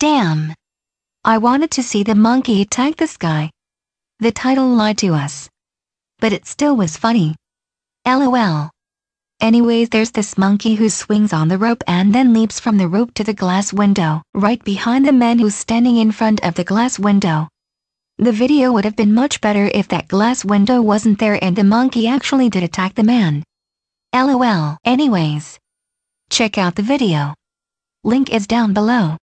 Damn. I wanted to see the monkey attack this guy. The title lied to us. But it still was funny. LOL. Anyways there's this monkey who swings on the rope and then leaps from the rope to the glass window, right behind the man who's standing in front of the glass window. The video would have been much better if that glass window wasn't there and the monkey actually did attack the man. LOL. Anyways. Check out the video. Link is down below.